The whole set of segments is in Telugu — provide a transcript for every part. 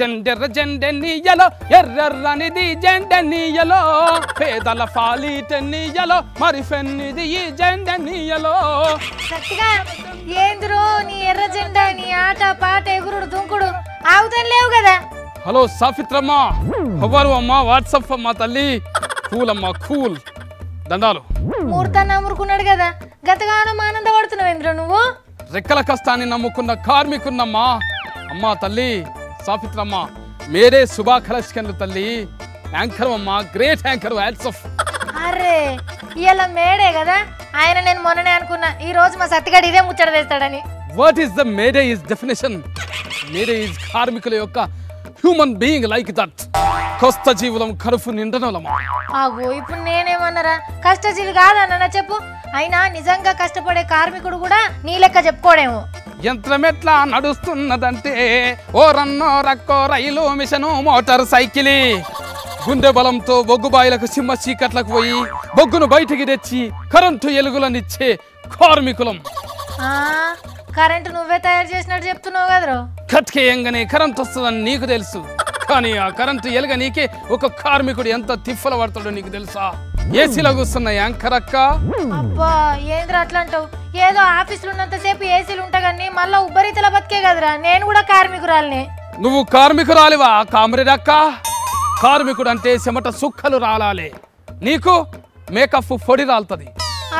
జెండెర్ర జెండెన్నీయలో ఎర్రెర్రనిది జెండెన్నీయలో పేదల ఫాలీటెన్నీయలో మరి ఫెన్నిది ఈ జెండెన్నీయలో సత్తిగా ఏందిరో నీ ఎర్ర జెండా నీ ఆట పాట ఎగురుడు దుంకుడు ఆగుతాను లేవు కదా. హలో సాఫిత్రమ్మ ఎవరు అమ్మా వాట్సప్ అమ్మా తల్లి? కూల్ అమ్మా కూల్. దండాలు ముహూర్తాన్ని అమ్ముకున్నాడు కదా. గతగానం ఆనందపడుతున్నావు ఇంద్ర నువ్వు? రెక్కల కష్టాన్ని నమ్ముకున్న కార్మికున్నమ్మా. అమ్మా తల్లి సాఫిత్రమ్మ మేరే శుభాకలస్కన్లు తల్లి. యాంకర్ అమ్మా గ్రేట్ యాంకర్ హ్యాట్స్ ఆఫ్. అరే ఇవాళ మేడే కదా? ఆయన నేను మొన్ననే అనుకున్నా ఈ రోజు మా సత్తిగాడు ఇదే ముచ్చట తెస్తాడని what is the May Day is definition May Day is కార్మికుల యొక్క హ్యూమన్ బీయింగ్ లైక్ దట్ కొత్త జీవులం కరుపు నిండనలమా ఆగో ఇప్పుడు నేనేమన్నారా? కష్టజీవి కాదన్న చెప్పు? అయినా నిజంగా కష్టపడే కార్మికుడు కూడా నీ లెక్క చెప్పుకోడేమో. యంత్రం ఎట్లా నడుస్తున్నదంటే ఓ రన్నో రక్కో రైలు మిషను మోటార్ సైకిల్. గుండె బలంతో బొగ్గుబాయిలకు సింహ చీకట్లకు పోయి బొగ్గును బయటికి తెచ్చి కరెంటు ఎలుగులనిచ్చే కార్మికులం. కరెంటు నువ్వే తయారు చేసినట్టు చెప్తున్నావు కదరో. కట్కేయంగానే కరెంట్ వస్తుందని నీకు తెలుసు. కానీ ఆ కరెంటు ఎలుగ నీకే ఒక కార్మికుడు ఎంత తిప్పల పడతాడో నీకు తెలుసా? ఏసీలో కూర్చున్న యాంకర్ అక్క అబ్బా ఏంద్ర అట్లా అంటావు? ఏదో ఆఫీసులో ఉన్నంతసేపు ఏసీలు ఉంటా కానీ మళ్ళా ఉబ్బరితల బతికే కదరా. నేను కూడా కార్మికురాలిని. నువ్వు కార్మికురాలివా కామ్రేడ్ అక్క కార్మికుడు అంటే చెమట సుక్కలు రాలాలే. నీకు మేకప్ పొడి రాలుతుంది.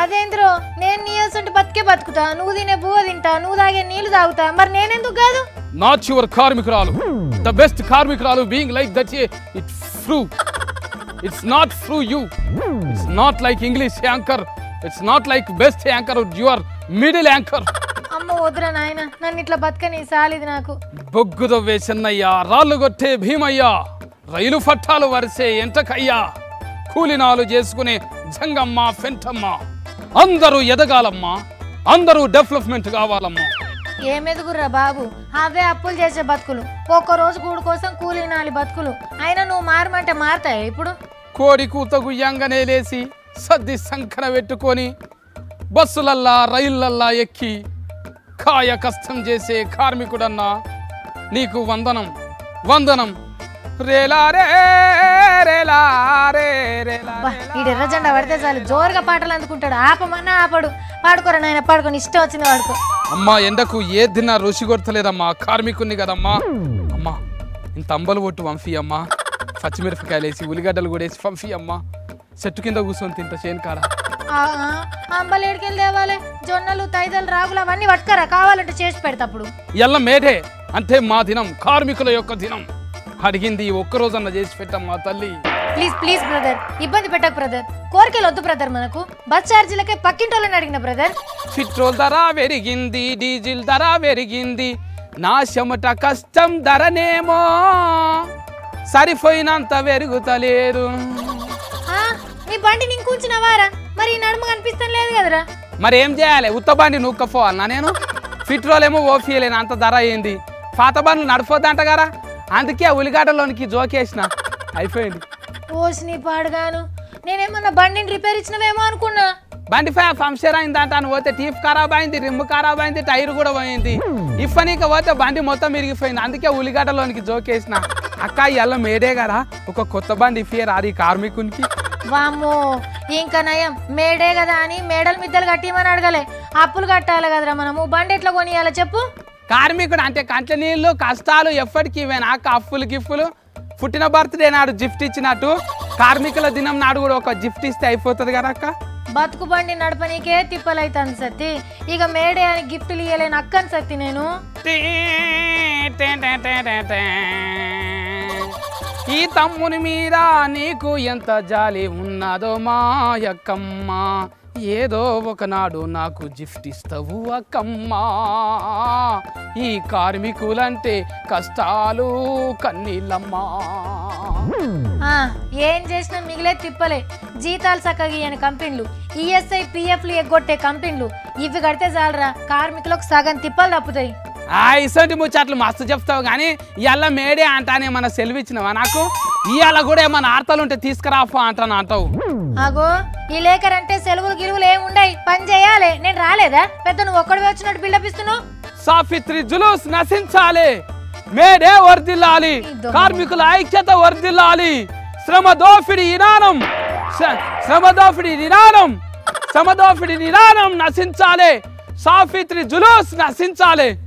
అదేంద్రో నేను నీ వస్తుంటే బతికే బతుకుతా. నువ్వు తినే బువ్వ తింటా నువ్వు తాగే నీళ్ళు తాగుతా. మరి నేనెందుకు కాదు? నాట్ యువర్ కార్మికురాలు. The best కార్మికురాలు being like that it through it's not through you it's not like English anchor it's not like best anchor your middle anchor అమ్మ వద్దురా నాయన నన్ను ఇట్లా బతకని సాలిది నాకు. బొగ్గు దవ్వే చెన్నయ్య రాళ్ళు కొట్టే భీమయ్య రైలు పట్టాలు వరిసే ఎంటకయ్యా కూలినాలు చేసుకునే జంగమ్మ ఫెంటమ్మ అందరూ ఎదగాలమ్మా అందరూ డెవలప్మెంట్ కావాలమ్మా. ఏమెదుగుర్రా బాబు? అవే అప్పులు చేసే బతుకులు. ఒక్క రోజు కూడు కోసం కూలి నాలి బతుకులు. అయినా నువ్వు మారమంటే మారతాయి ఇప్పుడు? కోడి కూత గుయ్యంగానే లేసి సద్ది సంకన పెట్టుకొని బస్సులల్లా రైళ్ళల్లా ఎక్కి కాయ కష్టం చేసే కార్మికుడన్నా నీకు వందనం వందనం. రేలారే రేలారే రేలా బా ఈ ఎర్ర జెండా పడితే చాలు. జోరుగా పాటలు అందుకుంటాడు. ఆపమన్నా ఆపడు. పాడుకోరా నాయన పాడుకొని ఇష్టం వచ్చింది వాడుకో. అమ్మా ఎండకు ఏ దిన రుచి కొడతలేదమ్మా కార్మికుని కదమ్మా. అమ్మా ఇంత అంబలు కొట్టు పంపి అమ్మా. పచ్చిమిరపకాయలు వేసి ఉల్లిగడ్డలు కూడా వేసి పంపి అమ్మా. చెట్టు కింద కూర్చొని తింటా చేను కాడ. అంబలేడికెళ్ళి తేవాలి? జొన్నలు తైదలు రాగులు అవన్నీ పట్టుకరా కావాలంటే చేసి పెడతప్పుడు ఎల్ల మేడే అంటే మా దినం కార్మికుల యొక్క దినం. అడిగింది ఈ ఒక్క రోజన్న చేసి పెట్టమ్మా తల్లి. Please please brother. ఇబ్బంది పెట్టకు బ్రదర్. కోరికలు వద్దు బ్రదర్ మనకు. బస్ ఛార్జీలకే పక్కింటోళ్ళని అడిగిన బ్రదర్. పెట్రోల్ ధర పెరిగింది డీజిల్ ధర పెరిగింది. నా చెమట కష్టం ధరనేమో. సరిపోయినంత నీ బండి నీకు కూర్చున్నావారా? మరి నడుము కనిపిస్తాను లేదు కదరా. మరి ఏం చేయాలి? ఉత్తబాండి నూక్కపోవాలనా నేను? పెట్రోల్ ఏమో ఓఫియలేను అంత ధర అయింది పాత బండ్లు నడిపోద్దంట కదా? అందుకే ఆ ఉల్లిగడ్డలోనికి జోకేసిన. అయిపోయింది. ఓసి నీ పాడుగాను నేనేమన్నా బండిని రిపేర్ ఇచ్చినవేమో అనుకున్నా. బండి పంక్చర్ అయిందంట అని పోతే టీప్ ఖరాబ్ అయింది రిమ్ ఖరాబ్ అయింది టైర్ కూడా పోయింది. ఇఫనీక పోతే బండి మొత్తం ఇరిగిపోయింది. అందుకే ఉల్లిగడ్డలోనికి జోకేసిన. అక్క ఇవాళ మేడే కదా? ఒక కొత్త బండి ఇఫియర్ అది కార్మికునికి? వామ్మో ఇంకా నయం మేడే కదా అని మేడల మిద్దలు కట్టిమని అడగలే. అప్పులు కట్టాలి కదరా మనము. బండి ఎట్లా కొనియాలో చెప్పు. కార్మికుడు అంటే కంట్ల నీళ్ళు కష్టాలు ఎప్పటికీ ఇవేనా అక్క అప్పులు గిఫ్టులు పుట్టిన బర్త్డే నాడు గిఫ్ట్ ఇచ్చినట్టు కార్మికుల దినం నాడు కూడా ఒక గిఫ్ట్ ఇస్తే అయిపోతుంది కదా అక్క? బతుకు బండి నడపనీకే తిప్పలైతాను సత్తి ఇక మేడే అని గిఫ్ట్లు ఇయ్యలేను అక్కని సత్తి నేను. ఈ తమ్ముని మీద నీకు ఎంత జాలి ఉన్నదో మా యక్కమ్మ ఏదో ఒకనాడు నాకు గిఫ్ట్ ఇస్తావు అక్కమ్మా. ఈ కార్మికులంటే కష్టాలు కన్నీళ్ళమ్మా. ఆ, ఏం చేసినా మిగిలే తిప్పలే. జీతాలు చక్కగా ఇయ్యని కంపెనీలు ఈఎస్ఐ పిఎఫ్లు ఎగ్గొట్టే కంపెనీలు. ఇవి కడితే చాలరా కార్మికులకు సగం తిప్పలు తప్పుతాయి. ఇసంటి ముచ్చట్లు మస్తు చెప్తావు కానీ ఇవాళ మేడే అంటానే మన సెలవు ఇచ్చినవా నాకు? ఇవాళ కూడా ఏమన్నా ఆర్తలు ఉంటే తీసుకురాపో అంటాను అంటావు. అగో ఈ లేఖర్ అంటే సెలవులు గిలువులు ఏమి ఉండయి. పని చేయాలి. నేను రాలేదా? పెద్ద నువ్వు ఒక్కడివి వచ్చినట్టు బిల్డప్ ఇస్తున్నావు? సాఫిత్రి జులూస్ నశించాలి. మేడే వర్దిల్లాలి. కార్మికుల ఐక్యత వర్దిల్లాలి శ్రమ దోపిడి నినాదం శ్ర- శ్రమ దోపిడి నినాదం శ్రమ దోపిడి నినాదం నశించాలి. సాఫిత్రి జులూస్ నశించాలి.